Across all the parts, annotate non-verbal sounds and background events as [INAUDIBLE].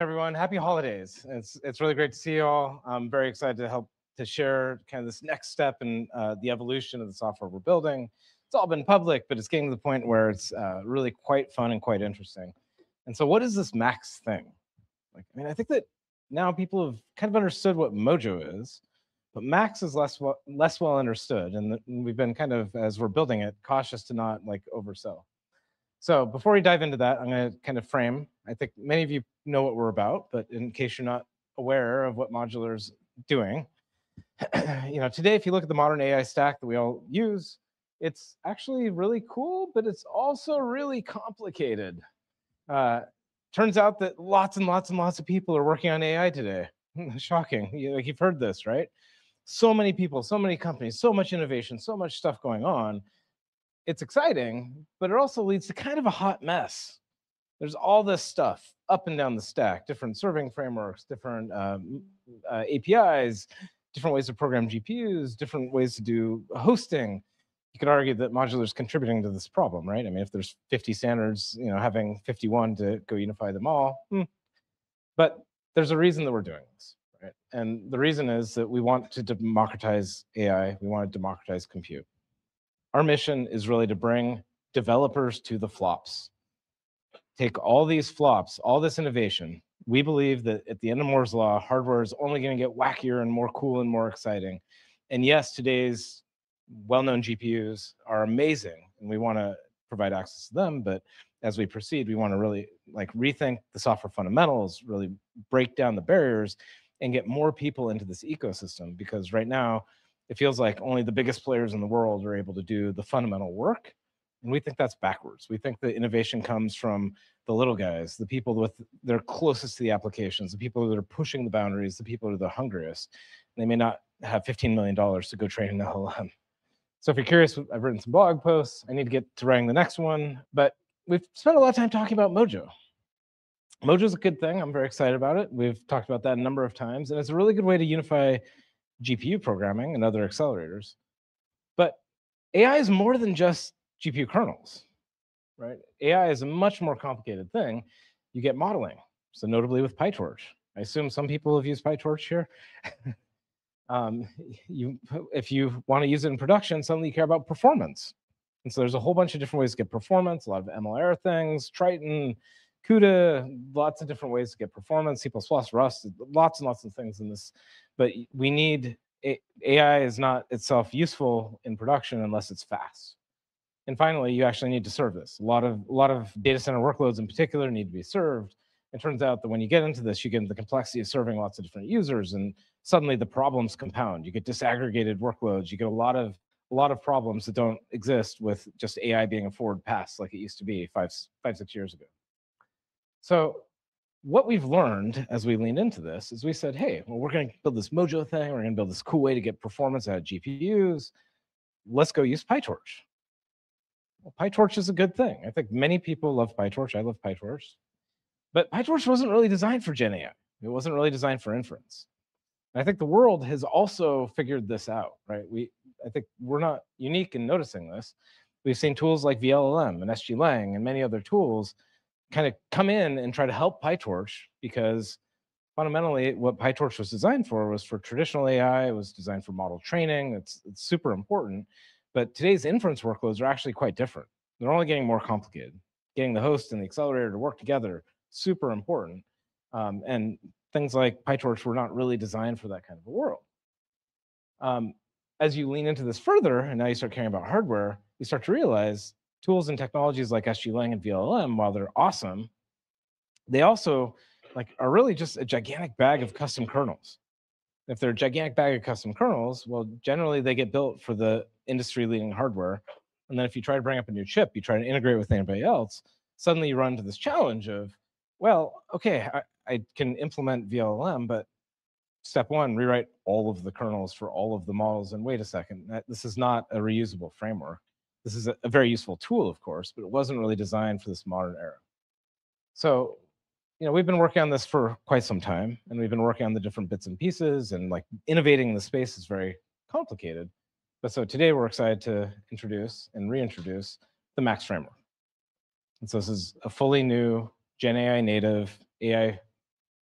everyone. Happy holidays. It's it's really great to see you all. I'm very excited to help to share kind of this next step in uh, the evolution of the software we're building. It's all been public, but it's getting to the point where it's uh, really quite fun and quite interesting. And so, what is this Max thing? Like, I mean, I think that now people have kind of understood what Mojo is, but Max is less well, less well understood, and we've been kind of as we're building it cautious to not like oversell. So before we dive into that, I'm going to kind of frame. I think many of you know what we're about, but in case you're not aware of what Modular's doing, [CLEARS THROAT] you know, today, if you look at the modern AI stack that we all use, it's actually really cool, but it's also really complicated. Uh, turns out that lots and lots and lots of people are working on AI today. [LAUGHS] Shocking. You, like you've heard this, right? So many people, so many companies, so much innovation, so much stuff going on it's exciting, but it also leads to kind of a hot mess. There's all this stuff up and down the stack, different serving frameworks, different um, uh, APIs, different ways to program GPUs, different ways to do hosting. You could argue that modular is contributing to this problem, right? I mean, if there's 50 standards, you know, having 51 to go unify them all. Hmm. But there's a reason that we're doing this, right? And the reason is that we want to democratize AI. We want to democratize compute. Our mission is really to bring developers to the flops. Take all these flops, all this innovation. We believe that at the end of Moore's Law, hardware is only going to get wackier and more cool and more exciting. And yes, today's well-known GPUs are amazing, and we want to provide access to them. But as we proceed, we want to really like rethink the software fundamentals, really break down the barriers, and get more people into this ecosystem. Because right now, it feels like only the biggest players in the world are able to do the fundamental work. And we think that's backwards. We think the innovation comes from the little guys, the people with they're closest to the applications, the people that are pushing the boundaries, the people that are the hungriest. And they may not have $15 million to go train an LLM. [LAUGHS] So if you're curious, I've written some blog posts. I need to get to writing the next one, but we've spent a lot of time talking about Mojo. Mojo is a good thing. I'm very excited about it. We've talked about that a number of times, and it's a really good way to unify GPU programming and other accelerators. But AI is more than just GPU kernels, right? AI is a much more complicated thing. You get modeling, so notably with PyTorch. I assume some people have used PyTorch here. [LAUGHS] um, [LAUGHS] you, [LAUGHS] if you want to use it in production, suddenly you care about performance. And so there's a whole bunch of different ways to get performance, a lot of MLIR things, Triton, CUDA, lots of different ways to get performance, C++, Rust, lots and lots of things in this but we need AI is not itself useful in production unless it's fast. And finally, you actually need to serve this. A lot of a lot of data center workloads in particular need to be served. It turns out that when you get into this, you get into the complexity of serving lots of different users, and suddenly the problems compound. You get disaggregated workloads. You get a lot of a lot of problems that don't exist with just AI being a forward pass like it used to be five five six years ago. So what we've learned as we leaned into this is we said, hey, well, we're going to build this Mojo thing. We're going to build this cool way to get performance out of GPUs. Let's go use PyTorch. Well, PyTorch is a good thing. I think many people love PyTorch. I love PyTorch. But PyTorch wasn't really designed for Gen AI. It wasn't really designed for inference. And I think the world has also figured this out, right? We, I think we're not unique in noticing this. We've seen tools like VLLM and SGLang and many other tools kind of come in and try to help PyTorch because fundamentally what PyTorch was designed for was for traditional AI. It was designed for model training. It's, it's super important. But today's inference workloads are actually quite different. They're only getting more complicated. Getting the host and the accelerator to work together, super important. Um, and things like PyTorch were not really designed for that kind of a world. Um, as you lean into this further, and now you start caring about hardware, you start to realize tools and technologies like SGLang and VLLM, while they're awesome, they also like are really just a gigantic bag of custom kernels. If they're a gigantic bag of custom kernels, well, generally they get built for the industry-leading hardware. And then if you try to bring up a new chip, you try to integrate with anybody else, suddenly you run into this challenge of, well, okay, I, I can implement VLLM, but step one, rewrite all of the kernels for all of the models. And wait a second, that, this is not a reusable framework. This is a, very useful tool, of course, but it wasn't really designed for this modern era. So, you know, we've been working on this for quite some time, and we've been working on the different bits and pieces, and like innovating in the space is very complicated. But so today we're excited to introduce and reintroduce the Max framework. And so this is a fully new Gen AI native AI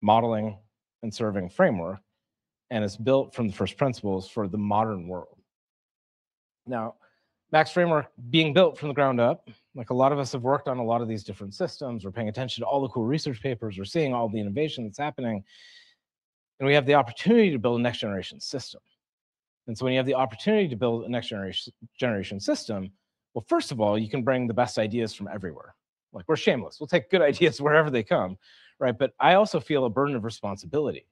modeling, and serving framework, and it's built from the first principles for the modern world. Now, Max Framework being built from the ground up, like a lot of us have worked on a lot of these different systems, we're paying attention to all the cool research papers, we're seeing all the innovation that's happening, and we have the opportunity to build a next generation system. And so when you have the opportunity to build a next generation, generation system, well, first of all, you can bring the best ideas from everywhere. Like we're shameless. We'll take good [LAUGHS] ideas wherever they come, right? But I also feel a burden of responsibility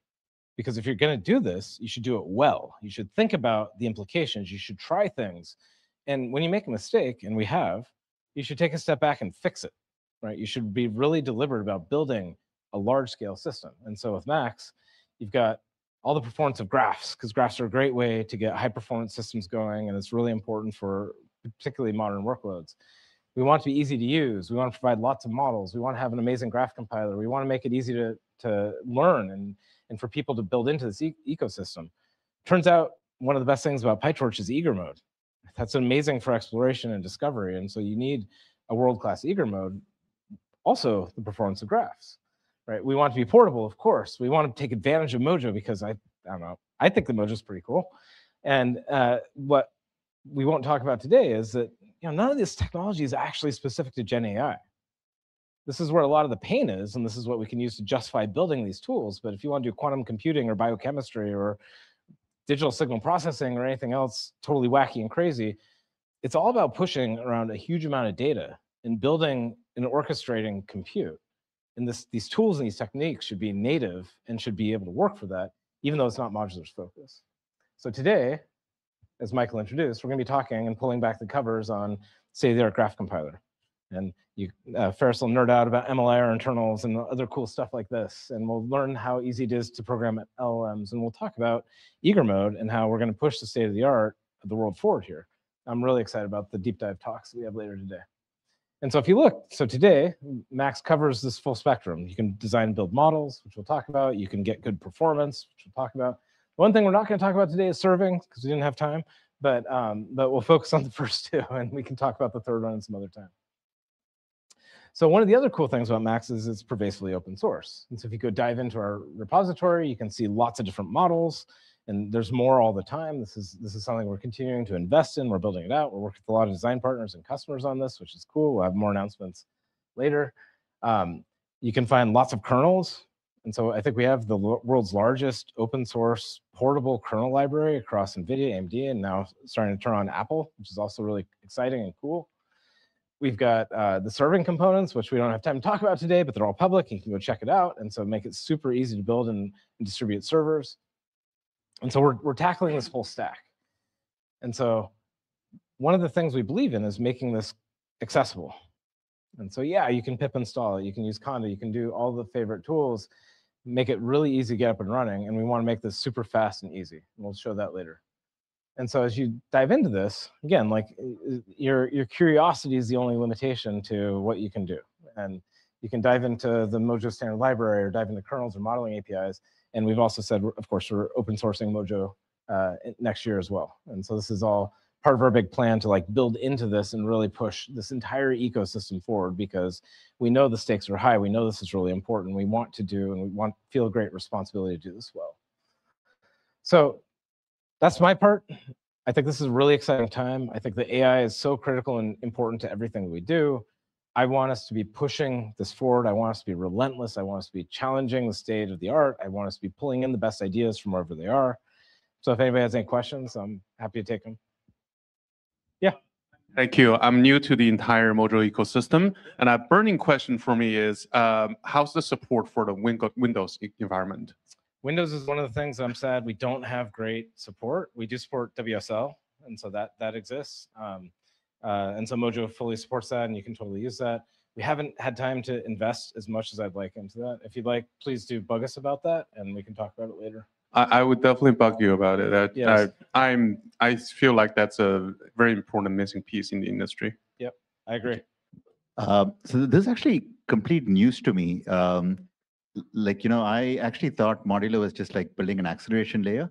because if you're going to do this, you should do it well. You should think about the implications. You should try things. And when you make a mistake, and we have, you should take a step back and fix it, right? You should be really deliberate about building a large scale system. And so with Max, you've got all the performance of graphs, because graphs are a great way to get high performance systems going, and it's really important for particularly modern workloads. We want to be easy to use. We want to provide lots of models. We want to have an amazing graph compiler. We want to make it easy to, to learn and, and for people to build into this e ecosystem. Turns out one of the best things about PyTorch is eager mode. That's amazing for exploration and discovery. And so you need a world-class eager mode, also the performance of graphs right? We want to be portable, of course. We want to take advantage of Mojo because I, I don't know, I think the Mojo is pretty cool. And uh, what we won't talk about today is that you know none of this technology is actually specific to Gen AI. This is where a lot of the pain is, and this is what we can use to justify building these tools. But if you want to do quantum computing or biochemistry or digital signal processing or anything else totally wacky and crazy, it's all about pushing around a huge amount of data and building and orchestrating compute and this, these tools and these techniques should be native and should be able to work for that, even though it's not modular's focus. So today, as Michael introduced, we're going to be talking and pulling back the covers on state-of-the-art graph compiler. And you, uh, Ferris will nerd out about MLIR internals and other cool stuff like this. And we'll learn how easy it is to program LLMs. And we'll talk about eager mode and how we're going to push the state of the art of the world forward here. I'm really excited about the deep dive talks we have later today. And so if you look, so today, Max covers this full spectrum. You can design and build models, which we'll talk about. You can get good performance, which we'll talk about. One thing we're not going to talk about today is serving, because we didn't have time, but, um, but we'll focus on the [LAUGHS] first two, and we can talk about the third one some other time. So one of the other cool things about Max is it's pervasively open source. And so if you go dive into our repository, you can see lots of different models and there's more all the time. This is this is something we're continuing to invest in. We're building it out. We're working with a lot of design partners and customers on this, which is cool. We'll have more announcements later. Um, you can find lots of kernels. And so I think we have the world's largest open source portable kernel library across NVIDIA, AMD, and now starting to turn on Apple, which is also really exciting and cool. We've got uh, the serving components, which we don't have time to talk about today, but they're all public. You can go check it out. And so make it super easy to build and, and distribute servers. And so we're, we're tackling this whole stack. And so one of the things we believe in is making this accessible. And so, yeah, you can pip install it. You can use Conda. You can do all the favorite tools, make it really easy to get up and running. And we want to make this super fast and easy. And we'll show that later. And so as you dive into this, again, like your, your curiosity is the only limitation to what you can do. And you can dive into the Mojo standard library or dive into kernels or modeling APIs and we've also said, of course, we're open sourcing Mojo uh, next year as well. And so this is all part of our big plan to like build into this and really push this entire ecosystem forward because we know the stakes are high. We know this is really important. We want to do and we want feel great responsibility to do this well. So that's my part. I think this is a really exciting time. I think the AI is so critical and important to everything we do. I want us to be pushing this forward. I want us to be relentless. I want us to be challenging the state of the art. I want us to be pulling in the best ideas from wherever they are. So if anybody has any questions, I'm happy to take them. Yeah. Thank you. I'm new to the entire Mojo ecosystem, and a burning question for me is, um, how's the support for the Windows environment? Windows is one of the things I'm sad we don't have great support. We do support WSL, and so that that exists. Um, uh, and so Mojo fully supports that and you can totally use that. We haven't had time to invest as much as I'd like into that. If you'd like, please do bug us about that and we can talk about it later. I, I would definitely bug you about it. I, yes. I, I'm, I feel like that's a very important missing piece in the industry. Yep, I agree. Uh, so this is actually complete news to me. Um, like, you know, I actually thought modular was just like building an acceleration layer.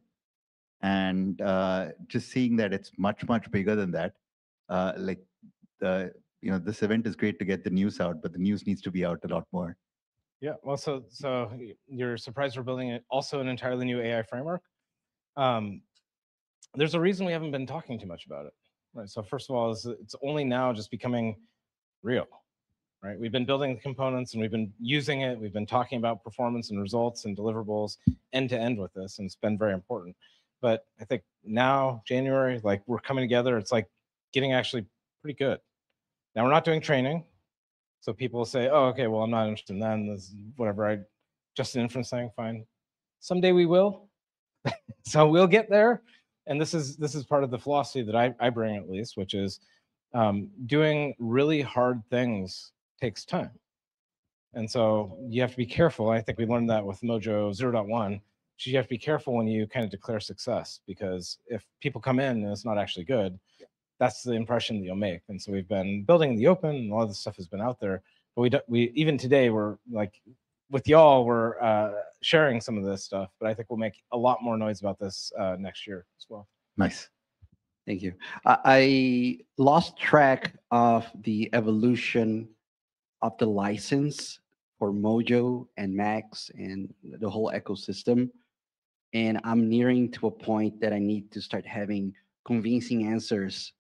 And uh, just seeing that it's much, much bigger than that uh, like the you know this event is great to get the news out, but the news needs to be out a lot more. Yeah, well, so so you're surprised we're building also an entirely new AI framework. Um, there's a reason we haven't been talking too much about it. Right. So first of all, is it's only now just becoming real. Right. We've been building the components and we've been using it. We've been talking about performance and results and deliverables end to end with this, and it's been very important. But I think now January, like we're coming together. It's like getting actually pretty good. Now we're not doing training. So people say, oh, okay, well, I'm not interested in that. and This, whatever, I just an inference thing, fine. Someday we will. [LAUGHS] so we'll get there. And this is this is part of the philosophy that I, I bring at least, which is um, doing really hard things takes time. And so you have to be careful. I think we learned that with Mojo 0.1. So You have to be careful when you kind of declare success because if people come in and it's not actually good, that's the impression that you'll make. And so we've been building in the open, and a lot of this stuff has been out there. But we don't, we even today we're like with y'all we're uh, sharing some of this stuff. But I think we'll make a lot more noise about this uh, next year as well. Nice. Thank you. I, I lost track of the evolution of the license for Mojo and Max and the whole ecosystem. And I'm nearing to a point that I need to start having convincing answers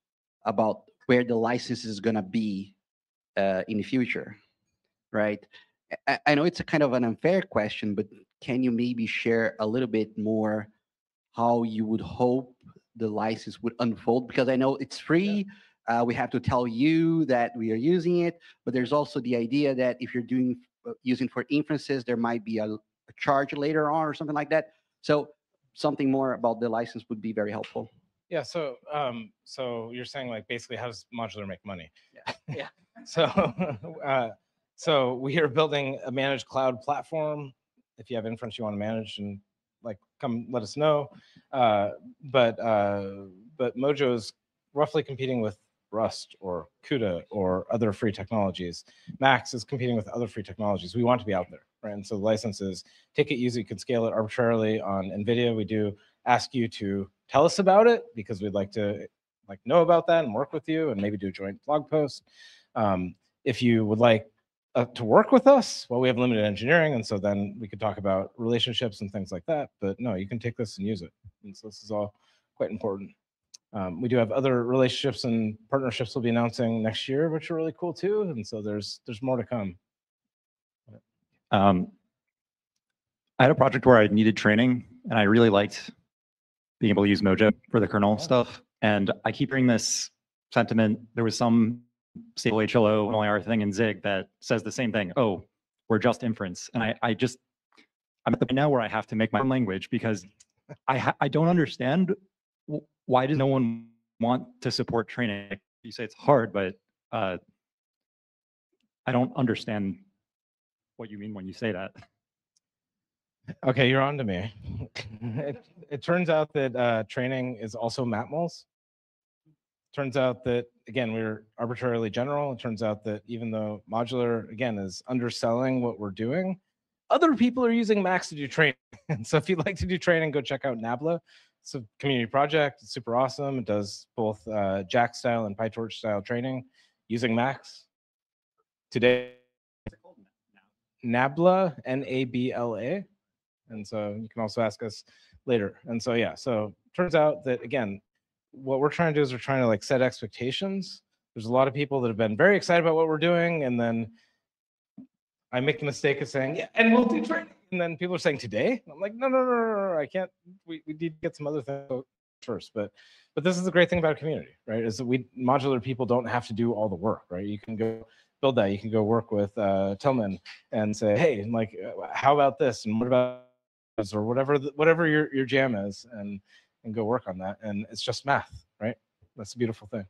about where the license is going to be uh, in the future, right? I, I know it's a kind of an unfair question, but can you maybe share a little bit more how you would hope the license would unfold? Because I know it's free. Uh, we have to tell you that we are using it, but there's also the idea that if you're doing uh, using for inferences, there might be a, a charge later on or something like that. So something more about the license would be very helpful. Yeah. So um, so you're saying like basically how does modular make money? Yeah. [LAUGHS] Yeah. so [LAUGHS] uh, so we are building a managed cloud platform. If you have inference you want to manage and like come let us know. Uh, but uh, but Mojo is roughly competing with Rust or CUDA or other free technologies. Max is competing with other free technologies. We want to be out there, right? And so the licenses, take it, use it, you can scale it arbitrarily on NVIDIA. We do ask you to tell us about it because we'd like to like know about that and work with you and maybe do a joint blog post. Um, if you would like uh, to work with us, well, we have limited engineering, and so then we could talk about relationships and things like that. But no, you can take this and use it. And so this is all quite important. Um, we do have other relationships and partnerships we'll be announcing next year, which are really cool too. And so there's there's more to come. Um, I had a project where I needed training and I really liked being able to use Mojo for the kernel Yeah. stuff. And I keep hearing this sentiment. There was some stable HLO OIR thing in Zig that says the same thing. Oh, we're just inference. And I, I just, I'm at the point now where I have to make my own language because I, ha- I don't understand why does no one want to support training? You say it's hard, but uh, I don't understand what you mean when you say that. Okay, you're on to me. it, it turns out that uh, training is also matmuls. Turns out that again we're arbitrarily general. It turns out that even though modular again is underselling what we're doing, other people are using Max to do training. And [LAUGHS] so if you'd like to do training, go check out Nabla. It's a community project. It's super awesome. It does both uh, JAX style and PyTorch style training using Max. Today, Nabla, N A B L A. And so you can also ask us later. And so, yeah, so turns out that again, what we're trying to do is we're trying to like set expectations. There's a lot of people that have been very excited about what we're doing. And then I make the mistake of saying, yeah, and we'll do training. And then people are saying today. I'm like, no, no, no, no, no, I can't. We, we need to get some other things first. But but this is the great thing about community, right? Is that we modular people don't have to do all the work, right? You can go build that. You can go work with uh, Tillman and say, hey, like, uh, how about this? And what about this? Or whatever the, whatever your your jam is, and and go work on that. And it's just math, right? That's a beautiful thing.